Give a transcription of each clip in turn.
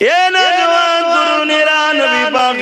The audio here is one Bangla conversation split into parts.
এ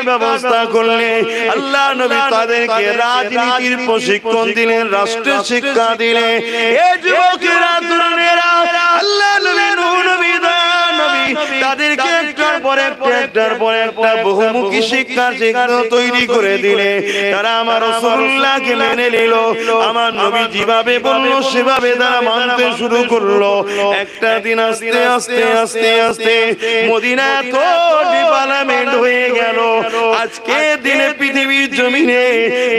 শিক্ষার ব্যবস্থা করলে আল্লাহ নবী তাদেরকে রাজনীতির প্রশিক্ষণ দিলেন রাষ্ট্রের শিক্ষা দিলেন। এ যুবকেরা তরুণেরা আল্লাহ নবী নবী তাদেরকে একটার পর একটার পর একটা বহুমুখী শিক্ষার শিক্ষা তৈরি করে দিলে তারা আমার রসুল্লাহকে মেনে নিল। আমার নবী যেভাবে বলল সেভাবে তারা মানতে শুরু করল। একটা দিন আস্তে আস্তে আস্তে আস্তে মদিনা তো ডেভেলপমেন্ট হয়ে গেল। আজকে দিনে পৃথিবীর জমিনে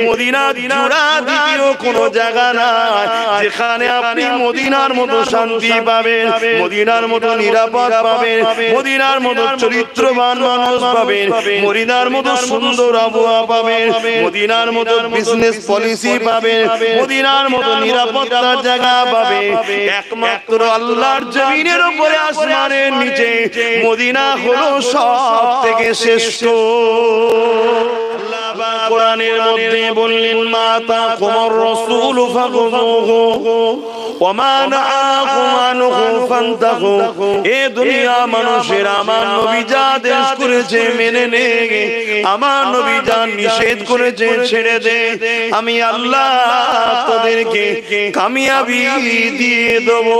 মদিনা জোড়া দ্বিতীয় কোনো জায়গা নাই যেখানে আপনি মদিনার মতো শান্তি পাবেন মদিনার মতো নিরাপদ পাবেন মদিনার মতো চরিত্রবান মানুষ পাবেন মদিনার মতো সুন্দর আবহাওয়া পাবেন মদিনার মতো বিজনেস পলিসি পাবেন মদিনার মতো নিরাপত্তার জায়গা পাবে একমাত্র আল্লাহর জমিনের উপরে আসমানের নিচে মদিনা হলো সব থেকে শ্রেষ্ঠ আল্লাহ পাক কোরআনের মধ্যে বললেন, মাতা কুমর রাসূল ফাকুযুহু ওমা নাআকুম আনহু এ দুনিয়া মানুষের, আমার নবী যা আদেশ করেছে মেনে নে। আমার নবী যা নিষেধ করেছে ছেড়ে দে। আমি আল্লাহ তোদেরকে কামিয়াবি দিয়ে দেবো।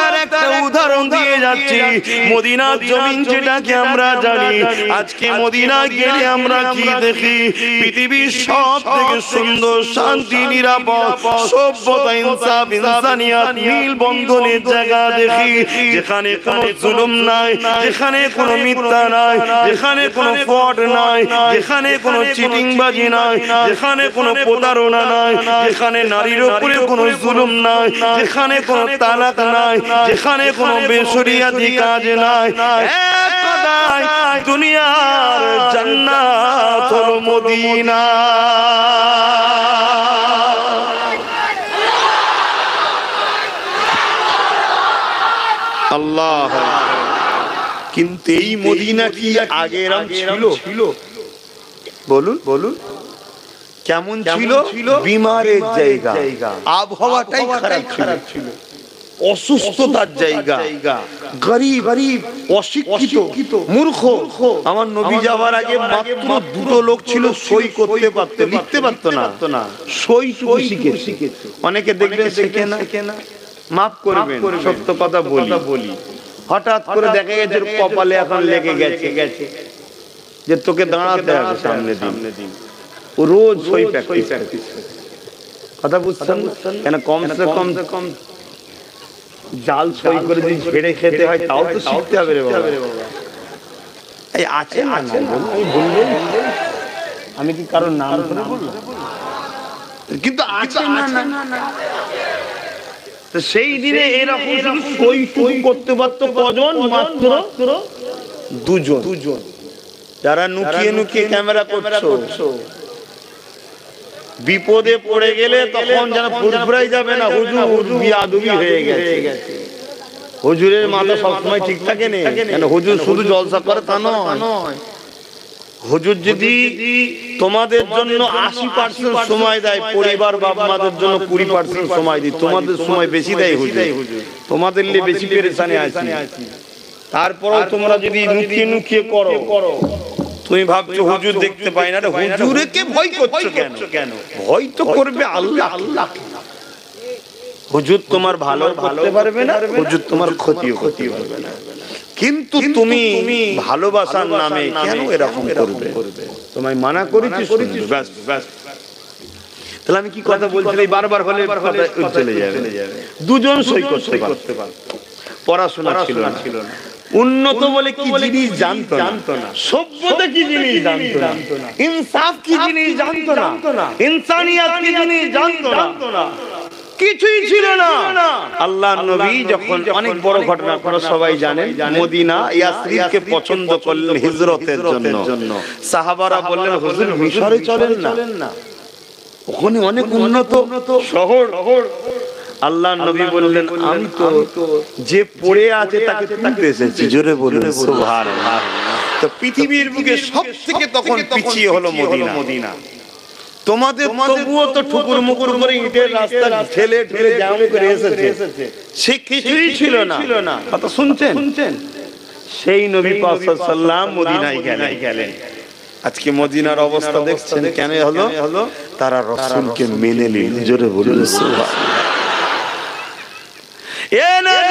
তার একটা উদাহরণ দিয়ে যাচ্ছি। মদিনার জমিন যেটাকে আমরা জানি? আজকে মদিনা গেলে আমরা কি দেখি? পৃথিবীর সব থেকে সুন্দর শান্তি নিরাপদ সভ্যতা ইনসাফ ইনসানিয়াত মিল বন্ধনের জায়গা দেখি। যেখানে কোনো জুলুম নাই যেখানে কোনো মিথ্যা নাই যেখানে কোনো ফট নাই যেখানে কোনো চিটিংবাজি নাই যেখানে কোনো প্রতারণা নাই যেখানে নারীর উপরে কোনো জুলুম নাই যেখানে কোনো তালাক নাই যেখানে কোনো বেসরিয়াতি কাজ নাই। এক কথায় দুনিয়ার জান্নাত হলো মদিনা। আল্লাহ। কিন্তু এই মদিনা কি আগে এরম ছিল? ছিল? বলুন বলুন। কেমন ছিল? বিমারের জায়গা। আবহাওয়াটাই খারাপ ছিল। অসুস্থতার জায়গা। গরিব গরিব অশিক্ষিত মূর্খ। আমার নবী যাওয়ার আগে মাত্র দুটো লোক ছিল সই করতে পারতো লিখতে পারতো না। সই শিখেছে। অনেকে দেখবেন শেখে না। মাফ করবেন। সত্য কথা বলি। হঠাৎ করে দেখা গেছে কপালে এখন লেগে গেছে। গেছে। যে তোকে দাঁড়াতে হবে সামনে সামনে দিন। রোজ সই প্র্যাকটিস কথা বুঝছেন? কেন কমসে কম জাল সই করে যদি ছেড়ে খেতে হয় তাও তো শিখতে হবে রে বাবা। এই আছে আছে আমি বলব আমি কি কারোর নাম ধরে বললাম? কিন্তু আছে না না তো সেই দিনে এরকম শুধু সই সই করতে পারতো কজন মাত্র? দুজন। দুজন। যারা নুকিয়ে নুকিয়ে ক্যামেরা করছ। বিপদে পড়ে গেলে তখন যেন ফুরফুরাই যাবে না। হুজুর হুজুর বিয়াদুবি হয়ে গেছে। হুজুরের মাথা সবসময় ঠিক থাকে না কেন হুজুর শুধু জলসা করে তা নয়। হুজুর যদি তোমাদের জন্য আশি পার্সেন্ট সময় দেয় পরিবার বাপ মাদের জন্য কুড়ি পার্সেন্ট সময় দিই। তোমাদের সময় বেশি দেয় হুজুর। তোমাদের লিয়ে বেশি পেরেছানে আছি। তারপরেও তোমরা যদি নুকিয়ে নুকিয়ে করো। করো। তুমি ভাবছ হুজুর দেখতে পাই না হুজুরে কে ভয় করছ কেন? কেন? ভয় তো করবে আল্লাহ। আল্লাহ। হুজুর তোমার ভালো করতে পারবে না? হুজুর তোমার ক্ষতিও ক্ষতি পারবে না। কিন্তু তুমি ভালোবাসার নামে কেন এরকম করবে? তোমায় মানা করেছি ব্যাস ব্যাস। তাহলে আমি কি কথা বলছিলাম এই বারবার হলে কথা চলে যাবে। দুজন সই করতে পারতে পড়াশোনা ছিল না। উন্নত বলে কি জিনিস জানতো না? সভ্যতা কি জিনিস জানতো না? ইনসাফ কি জিনিস জানতো না? ইনসানিয়াত কি জিনিস জানতো না? কিছুই ছিল না। আল্লাহ নবী যখন অনেক বড় ঘটনা আপনারা সবাই জানেন মদিনা পছন্দ করলেন হিজরতের জন্য। সাহাবারা বললেন হুজুর মিশরে চলেন না। ওখানে অনেক উন্নত শহর। আল্লাহ নবী বললেন আমি তো যে পড়ে আছে তাকে তুলতে এসেছি। জোরে বলুন। সুবহানাল্লাহ। তো পৃথিবীর বুকে সব থেকে তখন পিছিয়ে হলো মদিনা। মদিনা। তোমাদের তবুও তো ঠুকুর মুকুর করে ইটের রাস্তা ঠেলে ঠেলে জাম করে এসেছে। সে কিছুই ছিল না। কথা শুনছেন? সেই নবী সাল্লাম মদিনায় গেলেন। গেলেন। আজকে মদিনার অবস্থা দেখছেন? কেন হলো? তারা রসুলকে মেনে নিল জোরে বলুন। সুবহানাল্লাহ। এ নজওয়ান তরুণেরা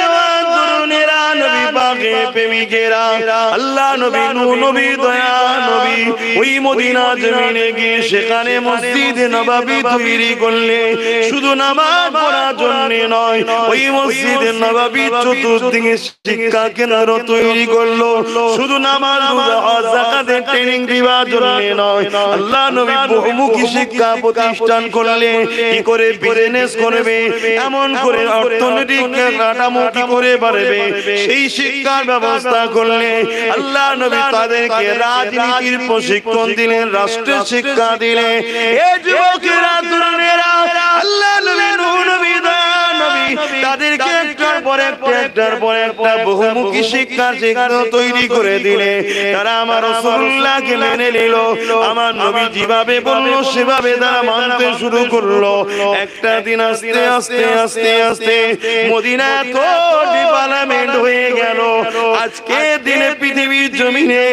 নবী পাকে প্রেমিকেরা আল্লাহ নবী নূ নবী দয়া নবী ওই মদিনা জমিনে গিয়ে সেখানে মসজিদ নবাবী তৈরি করলে শুধু নামাজ পড়ার জন্য নয় ওই মসজিদ নবাবী চতুর্দিকে শিক্ষা কেন্দ্র তৈরি করল শুধু নামাজ যাকাতের ট্রেনিং দিবার জন্য নয়। আল্লাহ নবী বহুমুখী শিক্ষা প্রতিষ্ঠান করলে কি করে বিজনেস করবে এমন করে অর্থনৈতিক কাঠামো কি করে বাড়বে সেই শিক্ষার ব্যবস্থা করলে আল্লাহ নবী তাদেরকে রাজনীতির প্রশিক্ষণ দিলেন রাষ্ট্রের শিক্ষা দিলেন। এ যুবকেরা তরুণেরা আল্লাহ নবী নবী দয়া তাদেরকে একটার পর একটা একটার পর একটা বহুমুখী তৈরি করে দিলে তারা আমার রসুল্লাহকে মেনে নিল আমার নবী যেভাবে বলল সেভাবে তারা মানতে শুরু করল। একটা দিন আস্তে আস্তে আস্তে আস্তে মদিনা এত ডেভেলপমেন্ট হয়ে গেল। আজকে দিনে পৃথিবীর জমিনে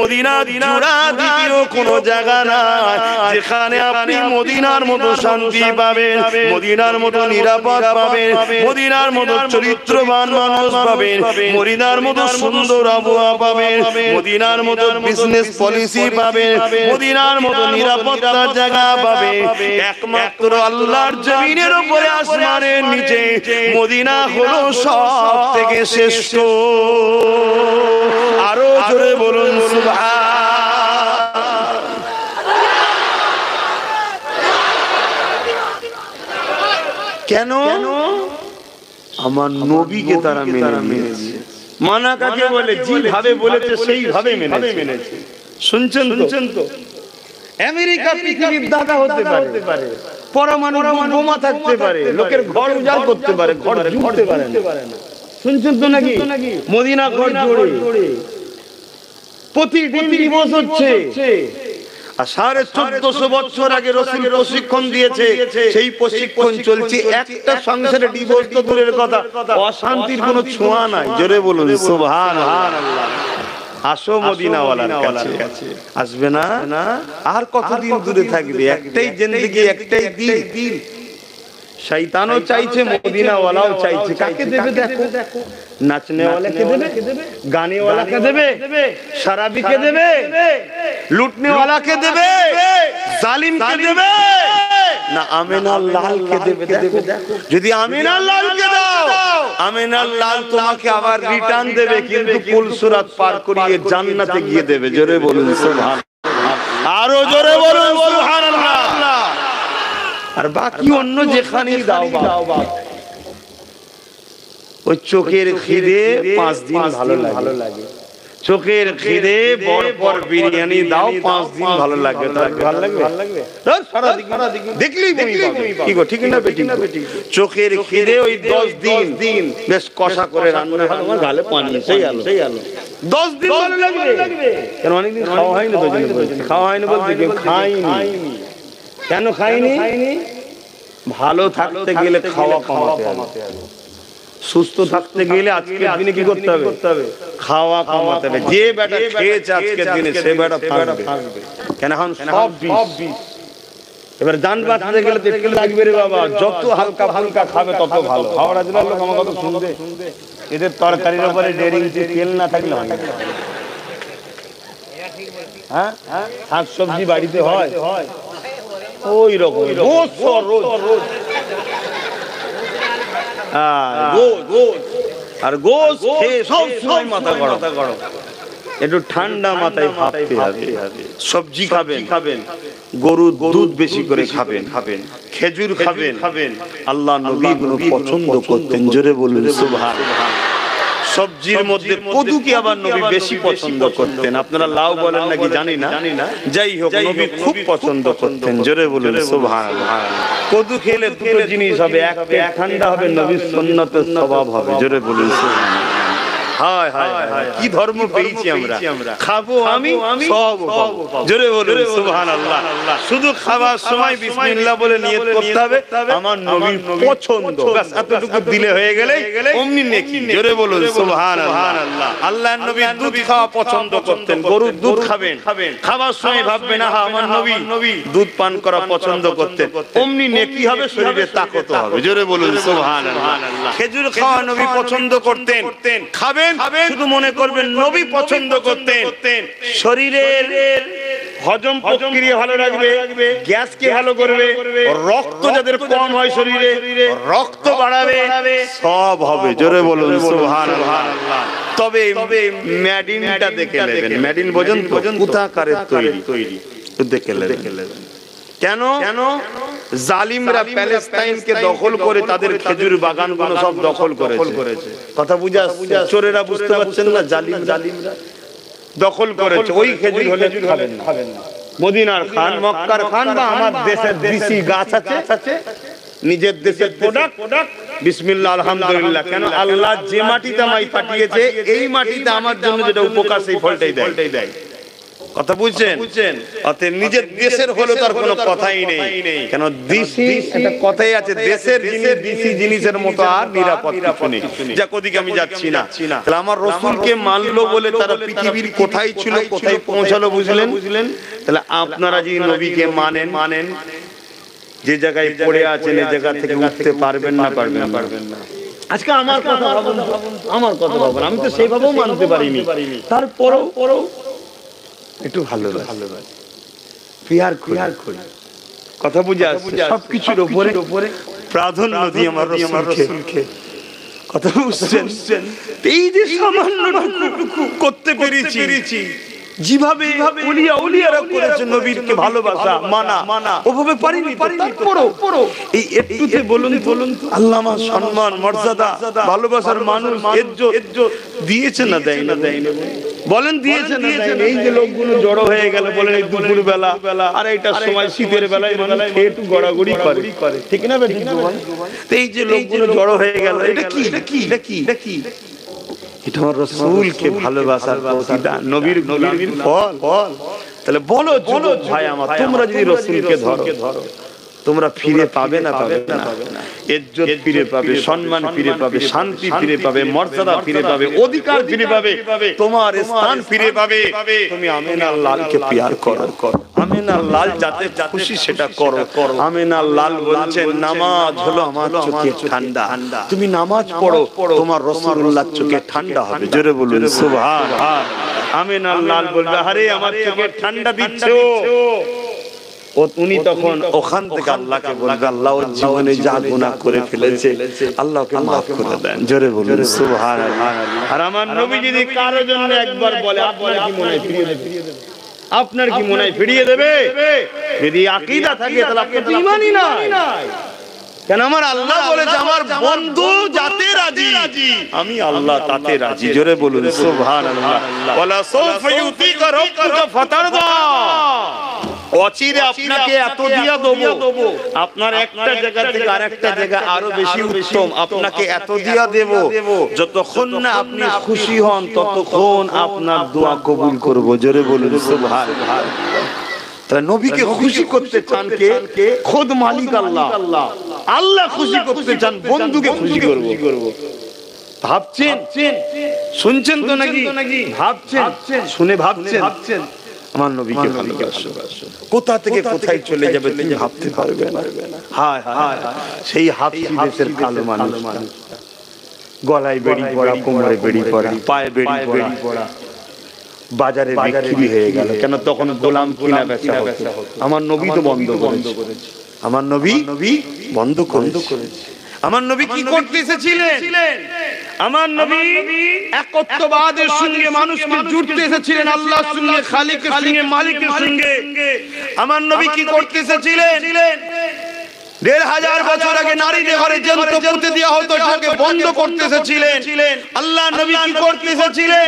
মদিনা জোড়া দ্বিতীয় কোনো জায়গা নাই। যেখানে আপনি মদিনার মতো শান্তি পাবেন, মদিনার মতো নিরাপদ পাবেন, মদিনার মতো চরিত্রবান মানুষ পাবেন, মদিনার মতো সুন্দর আবহাওয়া পাবেন, মদিনার মতো বিজনেস পলিসি পাবেন, মদিনার মতো নিরাপত্তার জায়গা পাবে একমাত্র আল্লাহর জমিনের উপরে, আসমানের নিচে, মদিনা হলো সব থেকে শ্রেষ্ঠ। আরও জোরে বলুন কেন? আমার নবীকে তারা মেনে নিয়েছে। মানা কাকে বলে? যেভাবে বলেছে সেইভাবে মেনেছে। শুনছেন শুনছেন তো? আমেরিকা পৃথিবীর দাদা হতে পারে। পরমাণু বোমা থাকতে পারে। লোকের ঘর উজাড় করতে পারে ঘর জুড়তে পারে না। শুনছেন তো নাকি? মদিনা ঘর জোড়ে। প্রতিদিন দিবস হচ্ছে। আর সাড়ে চোদ্দশো বছর আগে রসুল প্রশিক্ষণ দিয়েছে সেই প্রশিক্ষণ চলছে। একটা সংসারে ডিভোর্স তো দূরের কথা। অশান্তির কোনো ছোঁয়া নাই। জোরে বলুন সুবহান আসো মদিনাওয়ালার কাছে। আসবে না? আর কতদিন দূরে থাকবে? একটাই জিন্দগি একটাই দিন। শৈতানও চাইছে মদিনাওয়ালাও চাইছে। কাকে দেবে দেখো? নাচনে ওয়ালাকে দেবে? গানে ওয়ালাকে দেবে? শরাবিকে দেবে? লুটনে ওয়ালাকে দেবে? জালিমকে দেবে? না আমেনার লালকে দেবে দেখো। যদি আমেনার লালকে দাও আমেনার লাল তোমাকে আবার রিটার্ন দেবে কিন্তু কুলসুরাত পার করিয়ে জান্নাতে গিয়ে দেবে। জোরে বলুন সুবহান আরও জোরে বলুন সুবহানাল্লাহ আর বাকি অন্য যেখানেই দাও বাপ। ওই চোখের খিদে পাঁচ দিন ভালো ভালো লাগে। চোখের খিদে বড় বড় বিরিয়ানি দাও পাঁচ দিন ভালো ভালো লাগবে দেখলেই কি গো ঠিক না বেটি চোখের খিদে ওই দশ দিন। দিন। বেশ কষা করে রান্না আমার গালে পানি সেই আলো সেই আলো। দশ দিন ভালো লাগবে। কেন অনেকদিন খাওয়া হয়নি তো খাওয়া হয়নি বলতে খাইনি কেন খাইনি? ভালো থাকতে গেলে খাওয়া কমাতে হবে। সুস্থ থাকতে গেলে আজকের দিনে কি করতে হবে? খাওয়া কমাতে হবে। যে বেটা খেয়েছে আজকের দিনে সে বেটা থাকবে। কেন এখন সব বিষ? এবার যান বাঁচতে গেলে তো একটু লাগবে রে বাবা। যত হালকা হালকা খাবে তত ভালো। হাওড়া জেলার লোক আমার কথা শুনবে? এদের তরকারির উপরে দেড় ইঞ্চি তেল না থাকলে হয় না। হ্যাঁ? শাক সবজি বাড়িতে হয়। ওই রকম। আর গোস সব সময় মাথা গরম। একটু ঠান্ডা মাথায় ভাবতে হবে। সবজি খাবেন। খাবেন। গরুর দুধ বেশি করে খাবেন। খাবেন। খেজুর খাবেন। খাবেন। আল্লাহ নবী পছন্দ করতেন। জোরে বলুন। সুবহান। সবজির মধ্যে কদুকে আবার নবী বেশি পছন্দ করতেন? আপনারা লাউ বলেন নাকি জানি না। যাই হোক নবী খুব পছন্দ করতেন। জোরে বলুন সুবহানাল্লাহ। কদু খেলে দুটো জিনিস হবে এক পেট ঠান্ডা হবে নবীর সুন্নতের স্বভাব হবে। জোরে বলুন সুবহান হায় হায় হায় কি ধর্ম পেয়েছি আমরা? খাব আমি? সব জোরে বলুন সুবহানাল্লাহ। শুধু খাবার সময় বিসমিল্লাহ বলে নিয়ত করতে হবে। আমার নবীর পছন্দ। এতটুকু দিলে হয়ে গেলে অমনি নেকি। জোরে বলুন সুবহানাল্লাহ। আল্লাহর নবী দুধ খাওয়া পছন্দ করতেন। গরুর দুধ খাবেন। খাবার সময় ভাববেন আহা আমার নবী। দুধ পান করা পছন্দ করতেন। অমনি নেকি হবে শরীরে তাকত হবে। জোরে বলুন সুবহানাল্লাহ। খেজুর খাওয়া নবী পছন্দ করতেন খাবেন শুধু মনে করবেন নবী পছন্দ করতেন। শরীরের হজম প্রক্রিয়া ভালো রাখবে গ্যাসকে ভালো করবে রক্ত যাদের কম হয় শরীরে রক্ত বাড়াবে সব হবে। জোরে বলুন সুবহানাল্লাহ। তবে ম্যাডিনটা দেখে নেবেন। ম্যাডিন বোঝেন তো কোথাকারের তৈরি? তৈরি? দেখে নেবেন। কেন? কেন? জালিমরা প্যালেস্তাইনকে দখল করে তাদের খেজুর বাগানগুলো সব দখল করেছে। কথা বুঝা চোরেরা বুঝতে পারছেন না জালিম জালিমরা দখল করেছে। ওই খেজুর হলে খাবেন না। মদিনার খান মক্কার খান বা আমার দেশের দেশি গাছ আছে? নিজের দেশের প্রোডাক্ট বিসমিল্লাহ আলহামদুলিল্লাহ। কেন? আল্লাহ যে মাটিতে আমায় পাঠিয়েছে এই মাটিতে আমার জন্য যেটা উপকার সেই ফলটাই দেয়। কথা বুঝছেন? অতএব নিজের দেশের হলে তার কোনো কথাই নেই। কেন দেশি একটা কথাই আছে দেশের জিনিস দেশি জিনিসের মতো আর নিরাপদ কিছু নেই। যাক ওদিকে আমি যাচ্ছি না। তাহলে আমার রসুলকে মানলো বলে তারা পৃথিবীর কোথায় ছিল কোথায় পৌঁছালো বুঝলেন? বুঝলেন? তাহলে আপনারা যদি নবীকে মানেন মানেন যে জায়গায় পড়ে আছেন এই জায়গা থেকে উঠতে পারবেন না পারবেন পারবেন না। আজকে আমার কথা ভাবুন আমার কথা ভাবুন। আমি তো সেইভাবেও মানতে পারিনি। তারপরও পরও একটু ভালো ভালো ফিয়ার ফিয়ার করি কথা বুঝে আসছে। সবকিছুর উপরে উপরে প্রাধান্য দিয়ে আমার আমার রসুলকে। কথা বুঝছেন? এই যে সামান্য করতে পেরেছি। যেভাবে উলিয়া উলিয়ারা করেছে নবীরকে ভালোবাসা মানা। মানা। ওভাবে পারিনি তারপরও এই একটুতে বলুন বলুন আল্লাহ সম্মান মর্যাদা ভালোবাসার মানুষ ইজ্জত দিয়েছে না দেয় না দেয় না বলেন। দিয়েছে না এই যে লোকগুলো জড়ো হয়ে গেল বলেন এই দুপুর বেলা। আর এইটার সময় শীতের বেলায় মানুষ একটু গড়াগড়ি করে। ঠিক না বেঠিক তো এই যে লোকগুলো জড়ো হয়ে গেল এটা কি? এটা কি? এটা কি? এটা কি এটা আমার রসুলকে ভালোবাসার প্রতিদান নবীর নবীর ফল ফল। তাহলে বলো বলো ভাই আমার তোমরা যদি রসুলকে ধরো। ধরো। তোমরা ফিরে পাবে না পাবে না ইজ্জত ফিরে পাবে সম্মান ফিরে পাবে শান্তি ফিরে পাবে মর্যাদা ফিরে পাবে অধিকার ফিরে পাবে তোমার স্থান ফিরে পাবে তুমি আমিনার লালকে পিয়ার করো। আমিনার লাল যাতে খুশি সেটা করো। আমিনার লাল বলছেন নামাজ হলো আমার চোখে ঠান্ডা। তুমি নামাজ পড়ো তোমার রসুল্লাহ চোখে ঠান্ডা হবে। জোরে বলুন সুবহান। আমিনার লাল বলবে আরে আমার চোখে ঠান্ডা দিচ্ছ। উনি তখন ওখান থেকে আল্লাহকে বলবে আল্লাহ ওর জীবনে যা গুনাহ করে ফেলেছে আল্লাহকে মাফ করে দেন। জোরে বলুন সুবহানাল্লাহ। আর আমার নবী যদি কারও জন্য একবার বলে আপনার কি মনে হয় ফিরিয়ে দেবে? আপনার কি মনে হয় ফিরিয়ে দেবে? যদি আকীদা থাকে তাহলে আপনার তো ঈমানই নাই। কেন আমার আল্লাহ বলেছে আমার বন্ধু যাতে রাজি। আমি আল্লাহ তাতে রাজি। জোরে বলুন সুবহানাল্লাহ। ওয়ালা সাউফা ইউতিকা রাব্বুকা ফাতারদা। অচিরে আপনাকে এত দিয়া দেবো। আপনার একটা জায়গা থেকে আরেকটা জায়গা আরও বেশি উত্তম। আপনাকে এত দিয়া দেব। যতক্ষণ না আপনি খুশি হন ততক্ষণ আপনার দোয়া কবুল করব। জোরে বলুন তাহলে নবীকে খুশি করতে চান কে? খোদ মালিক আল্লাহ। আল্লাহ। খুশি করতে চান বন্ধুকে খুশি করব। ভাবছেন? শুনছেন তো নাকি? ভাবছেন? শুনে ভাবছেন? আমার নবীকে ভালোবাসো। কোথা থেকে কোথায় চলে যাবে তুমি ভাবতে পারবে না। হায় হায় সেই হাফসি দেশের কালো মানুষ গলায় বেড়ি পড়া কোমরে বেড়ি পড়া পায়ে বেড়ি পড়া বাজারে বিক্রি হয়ে গেল। কেন তখন গোলাম কিনা বেচা হতো? আমার নবী তো বন্ধ করেছে। আমার নবী নবী বন্ধ করেছে। আমার নবী কি করতে এসেছিলেন। আমার নবী একত্ববাদের সঙ্গে মানুষকে জুড়তে এসেছিলেন আল্লাহর সঙ্গে খালিকের সঙ্গে মালিকের সঙ্গে। আমার নবী কি করতে এসেছিলেন? দেড় হাজার বছর আগে নারীদের ঘরে যন্ত্র পুঁতে দেওয়া হতো সেটাকে বন্ধ করতে এসেছিলেন। আল্লাহ নবী কি করতে এসেছিলেন?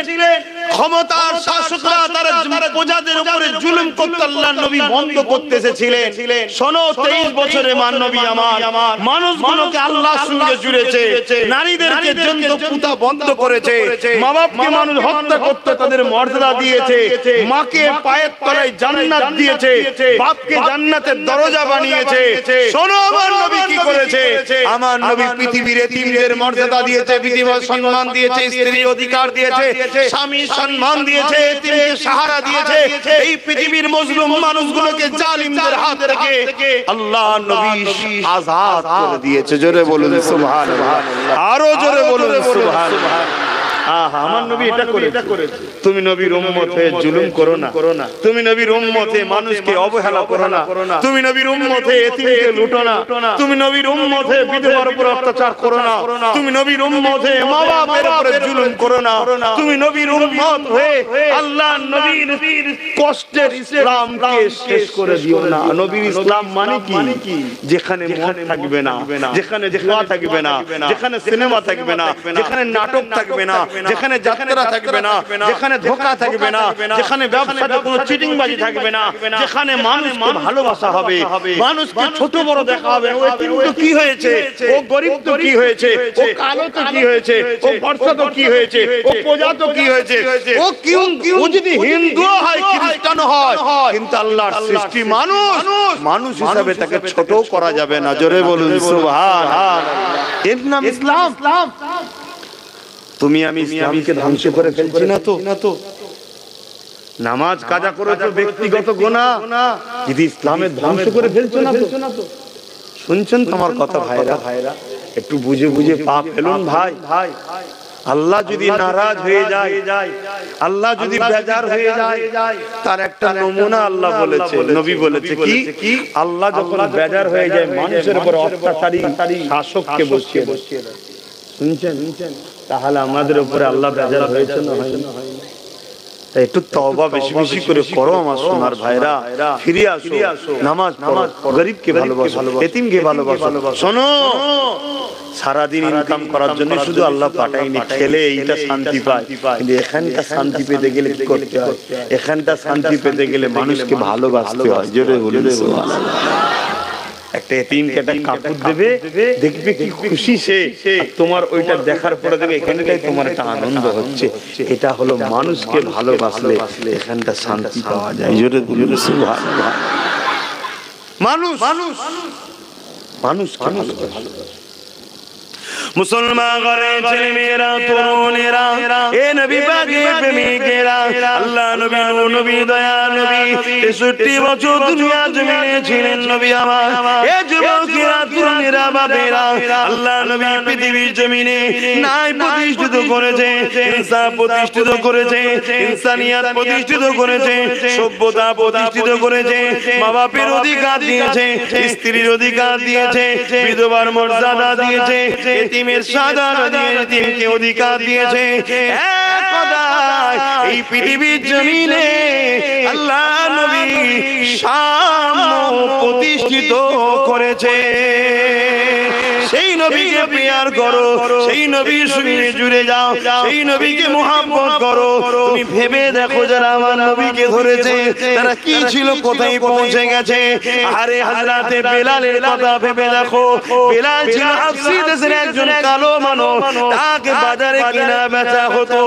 ক্ষমতার শাসকরা তারা প্রজাদের উপরে জুলুম করতে আল্লাহ নবী বন্ধ করতে এসেছিলেন শোনো তেইশ বছরে মান নবী আমার। মানুষগুলোকে আল্লাহর সঙ্গে জুড়েছে। নারীদেরকে যন্ত্র পুঁতা বন্ধ করেছে। মা বাপকে মানুষ হত্যা করতে তাদের মর্যাদা দিয়েছে। মাকে পায়ের তলায় জান্নাত দিয়েছে। বাপকে জান্নাতের দরজা বানিয়েছে। শোনো আমার নবী কি করেছে? আমার নবী পৃথিবীর এতিমদের মর্যাদা দিয়েছে পৃথিবীর সম্মান দিয়েছে স্ত্রী অধিকার দিয়েছে স্বামী সম্মান দিয়েছে এতিমকে সাহারা দিয়েছে, এই পৃথিবীর মজলুম মানুষগুলোকে জালিমদের হাত রেখে আল্লাহ নবী আজাদ করে দিয়েছে। জোরে বলুন, সুবহানাল্লাহ। আরও জোরে বলুন, সুবহানাল্লাহ। আমার নবী এটা করে এটা করেছে তুমি নবীর উম্মত হয়ে জুলুম করো না করো না তুমি নবীর উম্মত মানুষকে অবহেলা করো না তুমি নবীর উম্মত এতিমকে লুটো না তুমি নবীর উম্মত বিধবার উপর অত্যাচার করো না তুমি নবীর উম্মত মা বাপের উপরে জুলুম করো না তুমি নবীর উম্মত হয়ে আল্লাহ নবীর কষ্টের ইসলামকে শেষ করে দিও না নবীর ইসলাম মানে কি যেখানে থাকবে না যেখানে থাকবে না যেখানে সিনেমা থাকবে না যেখানে নাটক থাকবে না যেখানে যাত্রা থাকবে না যেখানে ধোকা থাকবে না যেখানে ব্যবসাতে কোনো চিটিংবাজি থাকবে না যেখানে মানুষ ভালোবাসা হবে মানুষকে ছোট বড় দেখা হবে ও কিন্তু কি হয়েছে ও গরিব তো কি হয়েছে ও কালো তো কি হয়েছে ও বর্ষা তো কি হয়েছে ও প্রজা তো কি হয়েছে ও কিউ ও যদি হিন্দু হয় খ্রিস্টান হয় কিন্তু আল্লাহর সৃষ্টি মানুষ মানুষ হিসাবে তাকে ছোট করা যাবে না জোরে বলুন সুবহান এর নাম ইসলাম। তুমি আমি ইসলামকে ধ্বংস করে ফেলছি না তো? না তো। নামাজ কাজা করেছ ব্যক্তিগত গোনা। যদি ইসলামের ধ্বংস করে ফেলছো না তো। শুনছেন তোমার কথা ভাইরা? ভাইরা? একটু বুঝে বুঝে পা ফেলুন ভাই। ভাই। আল্লাহ যদি নারাজ হয়ে যায় আল্লাহ যদি বেজার হয়ে যায় তার একটা নমুনা আল্লাহ বলেছে নবী বলেছে কি? আল্লাহ যখন বেজার হয়ে যায় মানুষের উপর অত্যাচারী শাসককে বসিয়ে বসিয়ে দেয়। শুনছেন? শুনছেন? তাহলে আমাদের উপরে আল্লাহ বেজার হয়েছে না হয় না তাই একটু তওবা বেশি বেশি করে করো আমার সোনার ভাইরা। ফিরে আসো। নামাজ নামাজ গরিবকে ভালোবাসো। এতিমকে ভালোবাসো। শোনো সারাদিন ইনকাম করার জন্য শুধু আল্লাহ পাঠায়নি। খেলে এইটা শান্তি পায়। কিন্তু এখানকার শান্তি পেতে গেলে কি করতে হয়? এখানকার শান্তি পেতে গেলে মানুষকে ভালোবাসতে হয়। জোরে বলুন একটা এতিমকে একটা কাপড় দেবে দেখবে কি খুশি সে। তোমার ওইটা দেখার পরে দেবে এখানটাই তোমার একটা আনন্দ হচ্ছে। এটা হলো মানুষকে ভালোবাসলে এখানটা শান্তি পাওয়া যায়। জোরে জোরে সুবহানাল্লাহ মানুষ। মানুষ। মানুষ। মানুষ। মুসলমান ঘরে ছেলে মেয়েরা তরুণেরা এ নবী পাকে প্রেমিকেরা আল্লাহ নবী নবী দয়া নবী 63 বছর দুনিয়া জমিনে ছিলেন নবী আমার। এ যুবকেরা তরুণেরা বাপেরা আল্লাহ নবী পৃথিবীর জমিনে নাই প্রতিষ্ঠিত করেছে ইনসাফ প্রতিষ্ঠিত করেছে ইনসানিয়াত প্রতিষ্ঠিত করেছে সভ্যতা প্রতিষ্ঠিত করেছে মা বাপের অধিকার দিয়েছে স্ত্রীর অধিকার দিয়েছে বিধবার মর্যাদা দিয়েছে এতিমের সাধারণ এতিমকে অধিকার দিয়েছে। এই পৃথিবীর জমিনে আল্লাহ নবী সাম্য প্রতিষ্ঠিত করেছে। সেই নবীকে প্রিয়ার করো সেই নবীর সঙ্গে জুড়ে যাও সেই নবীকে মোহাম্মত করো। তুমি ভেবে দেখো যারা আমার নবীকে ধরেছে তারা কি ছিল কোথায় পৌঁছে গেছে? আরে হাজরাতে বেলালের কথা ভেবে দেখো। বেলাল ছিল হাফসি দেশের একজন কালো মানুষ। তাকে বাজারে কিনা বেচা হতো।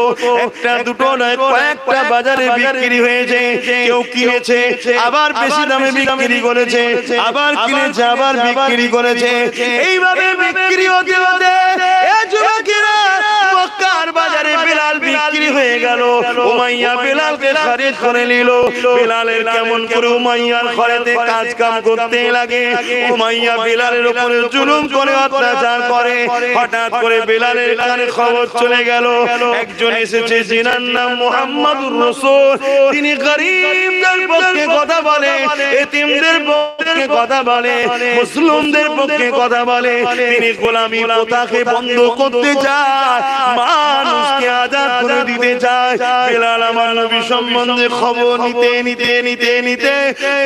একটা দুটো নয় কয়েকটা বাজারে বিক্রি হয়েছে। কেউ কিনেছে আবার বেশি দামে বিক্রি করেছে। আবার কিনেছে আবার বিক্রি করেছে। এইভাবে বিক্রি দিও দে। এ যুবকেরা মক্কার বাজারে বেলাল বিক্রি হয়ে গেল। উমাইয়া বেলালকে খারিজ করে নিল। বেলালের কেমন করে উমাইয়ার ঘরেতে কাজ কাম করতে লাগে। উমাইয়া বেলালের উপরে জুলুম করে অত্যাচার করে। হঠাৎ করে বেলালের কানে খবর চলে গেল। একজন এসেছে জিনার নাম মোহাম্মদুর রসুল। তিনি গরিবদের পক্ষে কথা বলে। এতিমদের পক্ষে কথা বলে। মুসলিমদের পক্ষে কথা বলে। তিনি গোলামি প্রথাকে বন্ধ করতে চায়। মানুষকে আজাদ করে দিতে চায়। বেলাল আমার নবী সম্বন্ধে খবর নিতে নিতে নিতে নিতে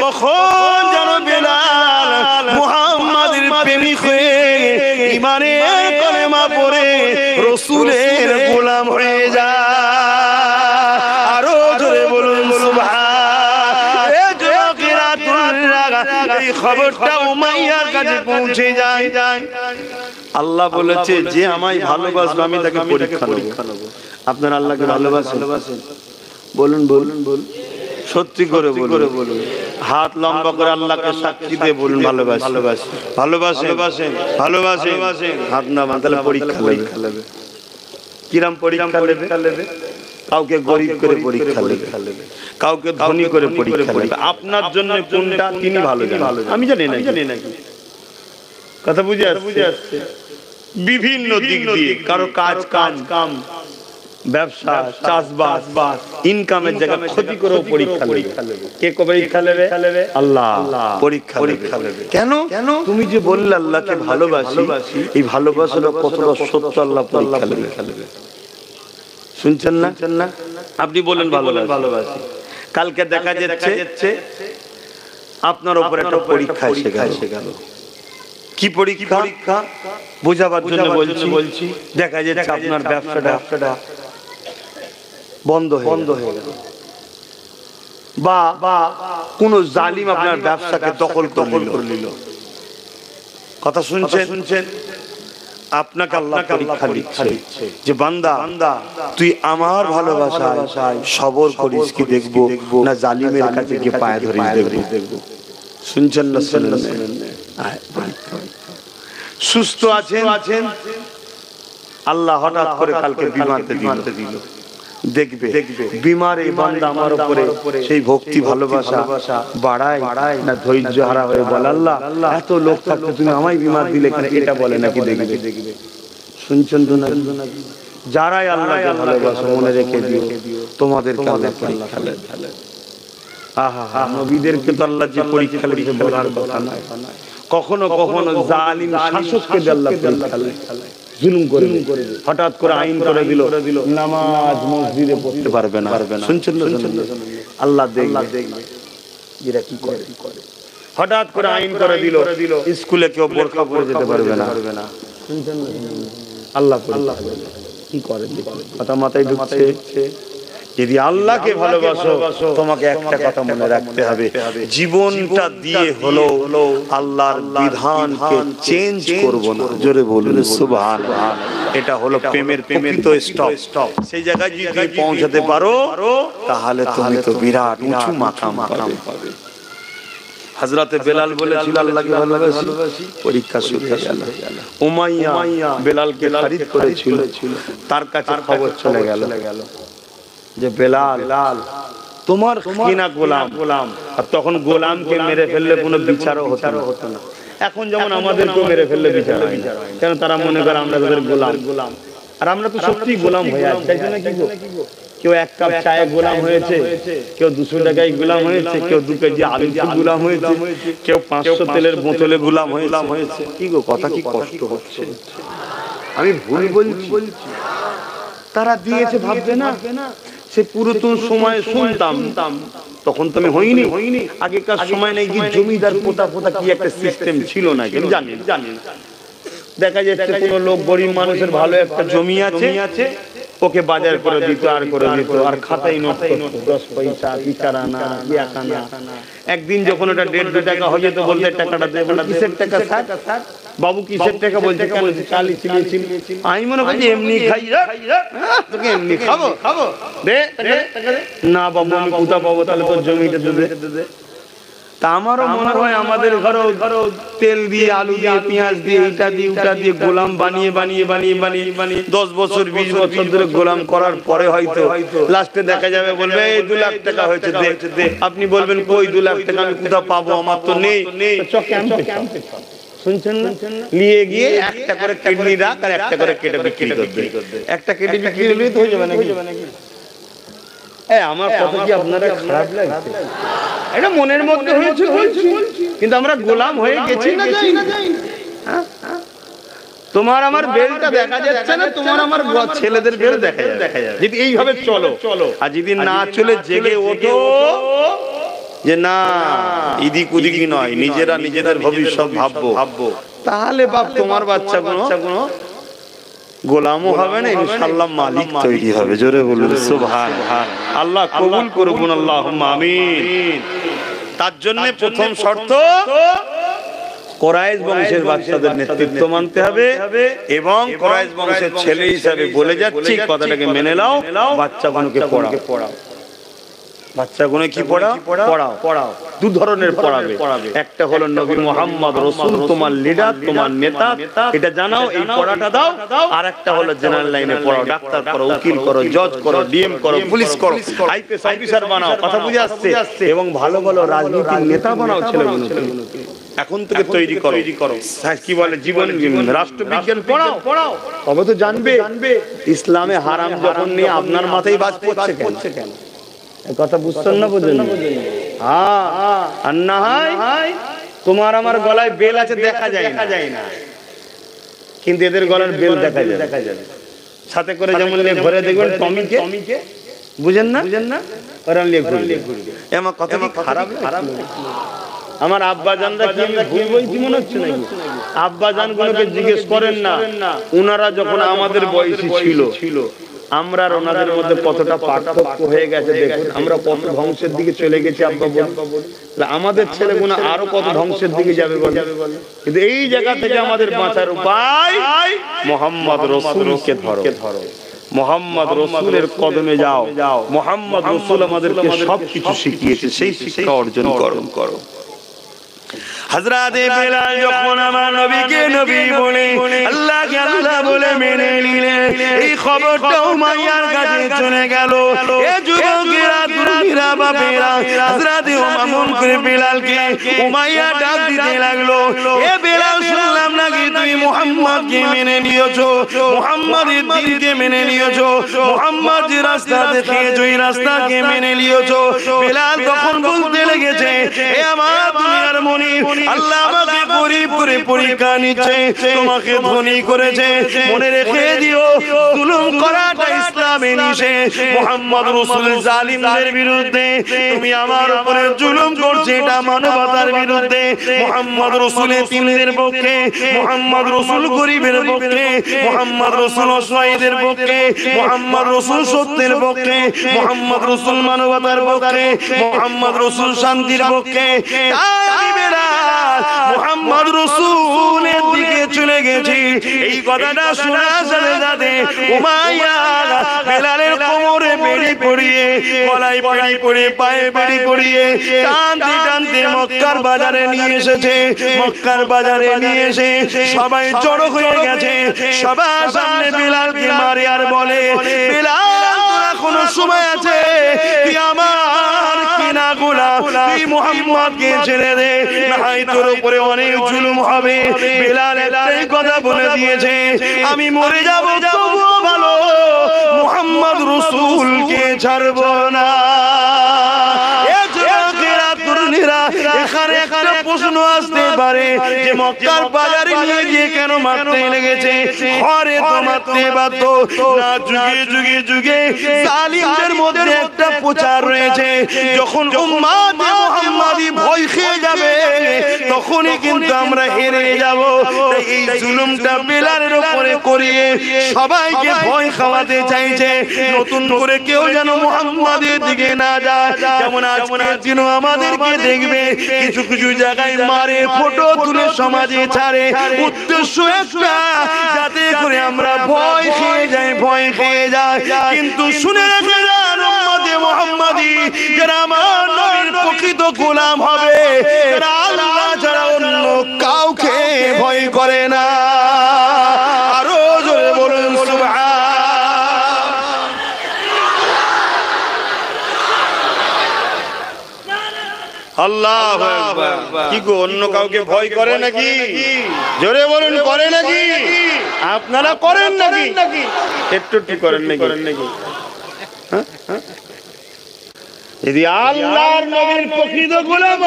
কখন যেন বেলাল মুহাম্মাদের প্রেমিক হয়ে ইমানের কলেমা পড়ে রসুলের গোলাম হয়ে যায় আরও জোরে বলুন এই খবরটা উমাইয়ার কাছে পৌঁছে যায়। যায়। আল্লাহ বলেছে যে আমায় ভালোবাসবে আমি তাকে পরীক্ষা নেব। আপনার আল্লাহকে ভালোবাসেন? বলুন বলুন। বলুন সত্যি করে বলুন। বলুন। হাত লম্বা করে আল্লাহকে সাক্ষী দিয়ে বলুন ভালোবাসি ভালোবাসি ভালোবাসে ভালোবাসে ভালোবাসে হাত না বাঁধালে পরীক্ষা নেবে। কিরাম পরীক্ষা নেবে? কাউকে গরিব করে পরীক্ষা নেবে। কাউকে ধনী করে পরীক্ষা নেবে। আপনার জন্য কোনটা তিনি ভালো জানেন? আমি জানি না জানি নাকি কথা বুঝে বুঝে আসছে। বিভিন্ন দিক দিয়ে। কারও কাজ কাজ কাম। ব্যবসা চাষবাস ইনকামের জায়গা ক্ষতি করে পরীক্ষা নেবে। কে কবে পরীক্ষা নেবে? আল্লাহ। পরীক্ষা পরীক্ষা নেবে। কেন? কেন? তুমি যে বললে আল্লাহকে ভালোবাসি এই ভালোবাসাটা কতটা সত্য আল্লাহ পরীক্ষা নেবে? শুনছেন না? না? আপনি বলেন ভালোবাসি। ভালোবাসি। কালকে দেখা যাচ্ছে আপনার উপর একটা পরীক্ষা এসে গেল। কি পরীক্ষা? বোঝাবার জন্য বলছি। বলছি। দেখা যাচ্ছে আপনার ব্যবসাটা বন্ধ বন্ধ হয়ে গেল। বা কোন জালিম আপনার ব্যবসাকে দখল দখল করে নিল। কথা শুনছেন? শুনছেন? আপনাকে আল্লাহ পরীক্ষা দিচ্ছে। যে বান্দা বান্দা তুই আমার ভালোবাসা সবর করিস কি দেখব? না জালিমের কাছে গিয়ে পায়ে ধরে দেখব। শুনছেন না শুনলেন সুস্থ আছেন? আছেন? আল্লাহ হঠাৎ করে কালকে বিমাতে দিল। দেখবে বিমার এই বান্দা আমার উপরে সেই ভক্তি ভালোবাসা বাড়ায় না ধৈর্য হারা হয়ে বলে আল্লাহ এত লোক থাকতে তুমি আমায় বিমার দিলে কেন এটা বলে নাকি দেখবে? শুনছেন তো না যারাই আল্লাহকে ভালোবাসো মনে রেখে দিও আল্লাহ পরীক্ষা নবীদেরকে তো আল্লাহ যে পরীক্ষা লিখে বলার কথা নয়। কখনো কখনো জালিম শাসককে আল্লাহ পরীক্ষা নেয়। জুলুম করে হঠাৎ করে আইন করে দিল। নামাজ মসজিদে পড়তে পারবে না। শুনছেন? আল্লাহ দেখবে। এরা কি করে? হঠাৎ করে আইন করে দিল। স্কুলে কেউ বোরকা পরে যেতে পারবে না? আল্লাহ আল্লাহ কি করে কথা মাথায় ঢুকছে। যদি আল্লাহকে ভালোবাসো তোমাকে একটা কথা মনে রাখতে হবে। জীবনটা দিয়ে হলো আল্লাহর বিধানকে চেঞ্জ করব না। জোরে বলুন সুবহান। এটা হলো প্রেমের প্রেমের তো স্টপ সেই জায়গায় যদি তুমি পৌঁছাতে পারো তাহলে তুমি তো বিরাট উঁচু মাকাম পাবে। হাজরাতে বেলাল বলেছিল আল্লাহকে ভালোবাসি পরীক্ষা শুরু হয়ে গেল উমাইয়া বেলালকে খারিদ করেছিল। তার কাছে খবর চলে গেল। যে বেলাল তোমার কিনা গোলাম। গোলাম আর তখন গোলামকে মেরে ফেললে কোনো বিচারও হতো না। এখন যেমন আমাদেরকেও মেরে ফেললে বিচার হয় না। কেন তারা মনে করে আমরা তাদের গোলাম। গোলাম আর আমরা তো সত্যি গোলাম হয়ে আছি। তাই জন্য কি কেউ এক কাপ চায়ে গোলাম হয়েছে কেউ দুশো টাকায় গোলাম হয়েছে কেউ দু কেজি আলু গোলাম হয়েছে কেউ পাঁচশো তেলের বোতলে গোলাম হয়েছে। কি গো কথা কি কষ্ট হচ্ছে? আমি ভুল বলছি। তারা দিয়েছে ভাববে না। সে পুরাতন সময়ে শুনতাম। তখন তো আমি হইনি। হইনি। আগেকার সময় নাকি জমিদার পোতা পোতা কি একটা সিস্টেম ছিল না কেন জানেন জানেন জানি দেখা যাচ্ছে কোনো লোক গরিব মানুষের ভালো একটা জমি আছে। ওকে বাজার করে দিত আর করে দিত আর খাতাই নোট করতো। দশ পয়সা কি চার আনা এক আনা একদিন যখন ওটা দেড় দু টাকা হয়ে যেত বলতে টাকাটা দেবো না কিসের টাকা বাবু কিসের টাকা বলছে? বলছে? চালি আমি মনে করছি এমনি খাই হ্যাঁ, তোকে এমনি খাব? খাব। দে। না বাবু আমি কোথা পাবো? তাহলে তোর জমিটা দে দে। তা আমারও মনে হয় আমাদের ঘরেও ধরো তেল দিয়ে আলু দিয়ে পেঁয়াজ দিয়ে এটা দিয়ে ওটা দিয়ে গোলাম বানিয়ে বানিয়ে বানিয়ে বানিয়ে বানিয়ে দশ বছর বিশ বছর ধরে গোলাম করার পরে হয়তো লাস্টে দেখা যাবে বলবে এই দু লাখ টাকা হয়েছে দে আপনি বলবেন কই দু লাখ টাকা আমি কোথাও পাবো? আমার তো নেই। শুনছেন না? নিয়ে গিয়ে একটা করে কিডনি রাখ আর একটা করে কেটে বিক্রি করবে। একটা কেটে বিক্রি হলেই তো হয়ে যাবে নাকি? আমার কথা কি আপনারা খারাপ লাগছে? এটা মনের মধ্যে হয়েছে কিন্তু আমরা গোলাম হয়ে গেছি না যাই হ্যাঁ? তোমার আমার বেলটা দেখা যাচ্ছে না তোমার আমার ছেলেদের বেল দেখা যাবে। যদি এইভাবে চলো চলো। আর যদি না চলে জেগে ওঠো যে না ইদিক উদিকি নয় নিজেরা নিজেদের ভবিষ্যৎ ভাববো। ভাববো। তাহলে বাপ তোমার বাচ্চা কোনো গোলামও হবে না ইনশাল্লাহ মালিক তৈরি হবে। জোরে বলুন সুবহান। আল্লাহ কবুল করুন আল্লাহুম্মা আমিন। তার জন্য প্রথম শর্ত কোরাইশ বংশের বাচ্চাদের নেতৃত্ব মানতে হবে এবং কোরাইশ বংশের ছেলে হিসাবে বলে যাচ্ছি কথাটাকে মেনে নাও বাচ্চাগুলোকে পড়াও। পড়াও। বাচ্চাগুলো কি পড়াও? পড়াও? পড়াও। দু ধরনের পড়াবে। একটা হলো নবী মোহাম্মদ রসুল তোমার লিডার তোমার নেতা এটা জানাও এই পড়াটা দাও। আর একটা হলো জেনারেল লাইনে পড়াও। ডাক্তার করো উকিল করো জজ করো ডিএম করো পুলিশ করো। আইপিএস অফিসার বানাও। কথা বুঝে আসছে। এবং ভালো ভালো রাজনীতির নেতা বানাও ছেলেগুলোকে এখন থেকে তৈরি করো। করো। কি বলে? জীবন রাষ্ট্রবিজ্ঞান পড়াও। পড়াও। তবে তো জানবে। ইসলামে হারাম যখন নিয়ে আপনার মাথায় বাজ পড়ছে কেন কথা বুঝছেন না বুঝেন হ্যাঁ আর না হয় তোমার আমার গলায় বেল আছে দেখা যায় দেখা যায় না। কিন্তু এদের গলার বেল দেখা যায়। দেখা যায়। সাথে করে যেমন নিয়ে ঘরে দেখবেন টমিকে টমিকে। বুঝেন না? বুঝেন না? ওরা নিয়ে ঘুরবে। আমার কথা কি খারাপ খারাপ? আমার আব্বা জানরা কি বলছি মনে হচ্ছে নাকি? আব্বা জান গুলোকে জিজ্ঞেস করেন না। উনারা যখন আমাদের বয়সী ছিল ছিল আমরা আর ওনাদের মধ্যে কতটা পার্থক্য হয়ে গেছে দেখুন আমরা কত ধ্বংসের দিকে চলে গেছি আব্বা বলুন। আমাদের ছেলেগুলো আরও কত ধ্বংসের দিকে যাবে বলে কিন্তু এই জায়গা থেকে আমাদের বাঁচার উপায় মোহাম্মদ রসুলকে ধরো। ধরো। মোহাম্মদ রসুলের কদমে যাও। মোহাম্মদ রসুল আমাদেরকে সবকিছু শিখিয়েছে সেই শিক্ষা অর্জন করো। করো। হজরতে বেলাল যখন আমার নবীকে নবী বলে আল্লাহকে আল্লাহ বলে মেনে নিলে এই খবরটা উমাইয়ার কাছে চলে গেল। এ যুবকেরা দুর্গীরা বাপেরা হজরতে মামুন করে বেলালকে উমাইয়া ডাক দিতে লাগল। এ বেলাল শুনলাম নাকি তুমি মুহাম্মদকে মেনে নিয়েছো, মুহাম্মাদের দিনকে মেনে নিয়েছো, মুহাম্মদ যে রাস্তা দেখিয়েছো, এই রাস্তাকে মেনে নিয়েছো। বেলাল তখন বলতে লেগেছে, এ আমার দুনিয়ার মনি আল্লাহ আমাকে গরিব করে পরীক্ষা নিচ্ছে, তোমাকে ধনী করেছে। মনে রেখে দিও, জুলুম করাটা ইসলামে নিষেধ। মোহাম্মদ রসুল জালিমদের বিরুদ্ধে, তুমি আমার উপরে জুলুম করছে, এটা মানবতার বিরুদ্ধে। মোহাম্মদ রসুল তিনদের পক্ষে, মোহাম্মদ রসুল গরিবের পক্ষে, মোহাম্মদ রসুল অসহায়দের পক্ষে, মোহাম্মদ রসুল সত্যের পক্ষে, মোহাম্মদ রসুল মানবতার পক্ষে, মোহাম্মদ রসুল শান্তির পক্ষে। বেলাল মোহাম্মদ রসুলের দিকে চলে গেছি। এই কথাটা শোনা সাথে সাথে উমাইয়া কোমরে বেড়ি পড়িয়ে পায়ে বেড়ি পড়িয়ে টানতে টানতে মক্কার বাজারে নিয়ে এসেছে। মক্কার বাজারে নিয়ে এসে সবাই জড়ো হয়ে গেছে। সবার সামনে বেলালকে মারে আর বলে, বেলাল, তোর সময় আছে। আমার কিনা গোলা মোহাম্মদকে ছেড়ে দে। নাই তোর উপরে অনেক জুলুম হবে। বেলাল একটাই কথা বলে দিয়েছে, আমি মরে যাব ভালো মোহাম্মদ রসুলকে ছাড়বো না। প্রশ্ন আসতে পারে যে মক্কার বাজারে নিয়ে গিয়ে কেন মারতে লেগেছে? ঘরে তো মারতে বাধ্য। না যুগে যুগে যুগে জালিমদের মধ্যে একটা প্রচার রয়েছে। যখন উম্মাতে মুহাম্মাদি ভয় খেয়ে যাবে তখনই কিন্তু আমরা হেরে যাব। এই জুলুমটা বেলালের উপরে করিয়ে সবাইকে ভয় খাওয়াতে চাইছে। নতুন করে কেউ যেন মুহাম্মাদের দিকে না যায়। যেমন আজকের দিন আমাদেরকে দেখবে কিছু কিছু জায়গায় মারে, ফটো তুলে সমাজে ছাড়ে। উদ্দেশ্য একটা, যাতে করে আমরা ভয় খেয়ে যাই, ভয় খেয়ে যাই। কিন্তু শুনে যারা আমার প্রকৃত গোলাম হবে ছাড়া অন্য কাউকে ভয় করে না। আল্লাহ কি গো, অন্য কাউকে ভয় করে নাকি জোরে বলুন, করে নাকি আপনারা করেন নাকি একটু একটু করেন নাকি করেন নাকি হ্যাঁ? হ্যাঁ? যদি আল্লাহর নবীর প্রকৃত গোলাম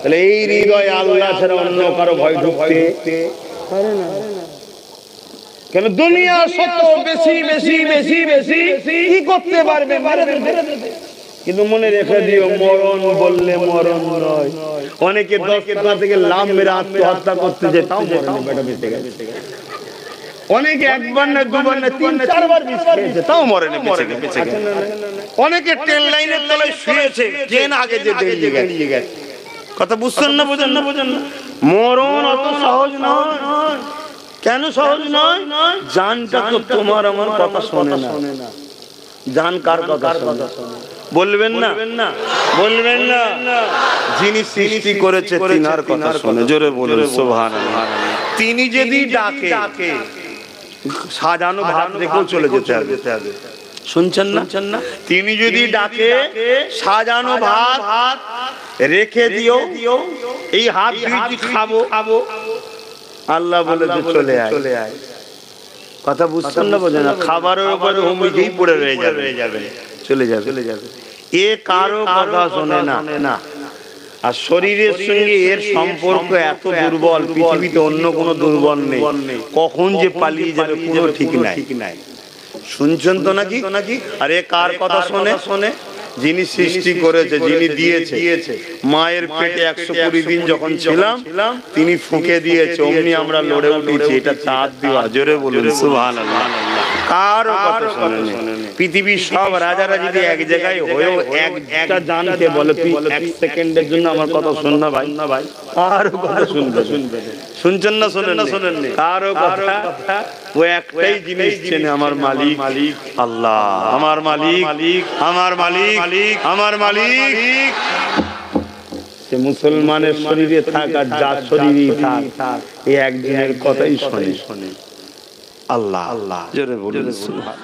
তাহলে এই হৃদয় আল্লাহ ছাড়া অন্য কারও ভয় ঢুকতে পারে না। কেন দুনিয়া শত বেশি বেশি বেশি বেশি কি করতে পারবে মেরে দেবে। কিন্তু মনে রেখে দিও মরণ বললে মরণ নয়। অনেকে দশ টাকা থেকে লাভ মেরে আত্মহত্যা করতে যে তাও মরণে বেঁচে গেছে। অনেকে একবার না দুবার না তিন চারবার বিষ খেয়েছে তাও মরেনি বেঁচে গেছে, বেঁচে গেছে। অনেকে ট্রেন লাইনের তলায় শুয়েছে ট্রেন আগে যে গেছে। কথা বুঝছেন না বোঝেন না বোঝেন না? মরণ অত সহজ নয়। কেন সহজ নয়? জানটা তো তোমার আমার কথা শোনে না। জান কার কথা শোনে? বলবেন না। বলবেন না। যিনি সৃষ্টি করেছে তিনার কথা শোনে জোরে বলুন সুবহানাল্লাহ। তিনি যদি ডাকে সাজানো ভাত রেখেও চলে যেতে হবে। শুনছেন না? না? তিনি যদি ডাকে সাজানো ভাত রেখে দিও। এই হাত দুইটি খাব? খাব? আল্লাহ বলে যে চলে আয়। চলে আয়। কথা বুঝছেন না বোঝে না খাবারের উপরে হুমড়িকেই পড়ে রয়ে যাবে। রয়ে যাবে। চলে যাবে। চলে যাবে। এ কারও কথা শোনে না। না। আর শরীরের সঙ্গে এর সম্পর্ক এত দুর্বল পৃথিবীতে অন্য কোনো দুর্বল নেই। কখন যে পালিয়ে যাবে কোনো ঠিক নাই। ঠিক নাই। শুনছেন তো নাকি? নাকি? আরে কার কথা শোনে? শোনে? যিনি সৃষ্টি করেছে যিনি দিয়েছে। দিয়েছে। মায়ের পেটে একশো কুড়ি দিন যখন ছিলাম তিনি ফুঁকে দিয়েছে। অমনি আমরা লড়ে উঠেছি। এটা তার দেওয়া জোরে বলুন। সুবহানাল্লাহ। কারও কথা শোনেনি। পৃথিবীর সব রাজারা যদি এক জায়গায় হয়েও একটা জানতে বলে তুই এক সেকেন্ডের জন্য আমার কথা শোন না ভাই। না ভাই। কারও কথা শুনবে। শুনবে। শুনছেন না শোনেন না শোনেন কারও কথা? ও একটাই জিনিস চেনে আমার মালিক। মালিক। আল্লাহ। আমার মালিক। মালিক। আমার মালিক। মালিক। আমার মালিক। সে মুসলমানের শরীরে থাক আর যার শরীরেই থাক এই একদিনের কথাই শোনে। শোনে। আল্লাহ। আল্লাহ। জোরে বলুন। সুবহান